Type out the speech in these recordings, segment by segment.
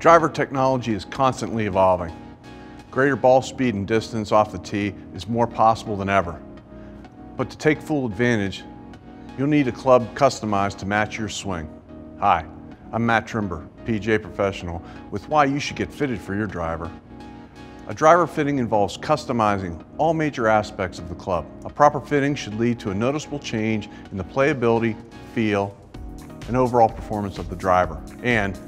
Driver technology is constantly evolving. Greater ball speed and distance off the tee is more possible than ever. But to take full advantage, you'll need a club customized to match your swing. Hi, I'm Matt Trimber, PGA professional, with why you should get fitted for your driver. A driver fitting involves customizing all major aspects of the club. A proper fitting should lead to a noticeable change in the playability, feel, and overall performance of the driver. And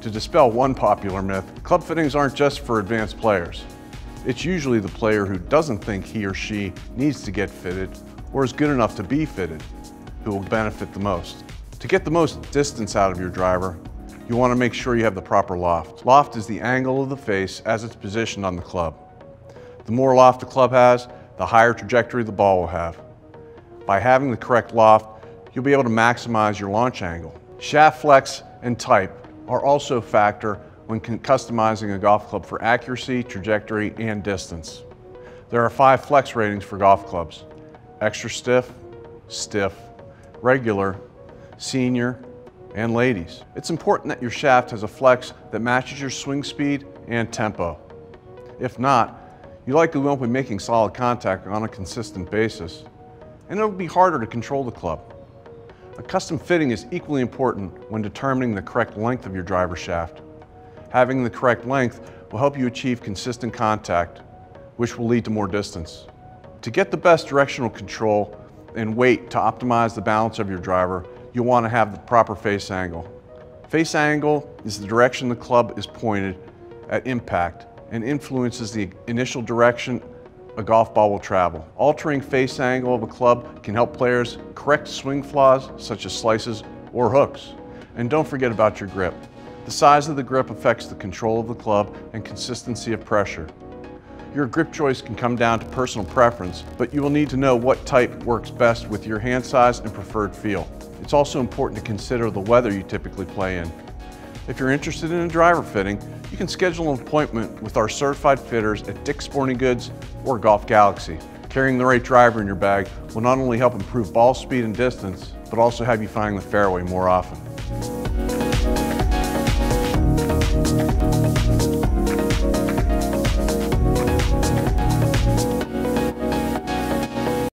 to dispel one popular myth, club fittings aren't just for advanced players. It's usually the player who doesn't think he or she needs to get fitted or is good enough to be fitted who will benefit the most. To get the most distance out of your driver, you want to make sure you have the proper loft. Loft is the angle of the face as it's positioned on the club. The more loft the club has, the higher trajectory the ball will have. By having the correct loft, you'll be able to maximize your launch angle. Shaft flex and type are also a factor when customizing a golf club for accuracy, trajectory, and distance. There are five flex ratings for golf clubs. Extra stiff, stiff, regular, senior, and ladies. It's important that your shaft has a flex that matches your swing speed and tempo. If not, you likely won't be making solid contact on a consistent basis, and it'll be harder to control the club. A custom fitting is equally important when determining the correct length of your driver shaft. Having the correct length will help you achieve consistent contact, which will lead to more distance. To get the best directional control and weight to optimize the balance of your driver, you'll want to have the proper face angle. Face angle is the direction the club is pointed at impact and influences the initial direction a golf ball will travel. Altering face angle of a club can help players correct swing flaws such as slices or hooks. And don't forget about your grip. The size of the grip affects the control of the club and consistency of pressure. Your grip choice can come down to personal preference, but you will need to know what type works best with your hand size and preferred feel. It's also important to consider the weather you typically play in. If you're interested in a driver fitting, you can schedule an appointment with our certified fitters at Dick's Sporting Goods or Golf Galaxy. Carrying the right driver in your bag will not only help improve ball speed and distance, but also have you find the fairway more often.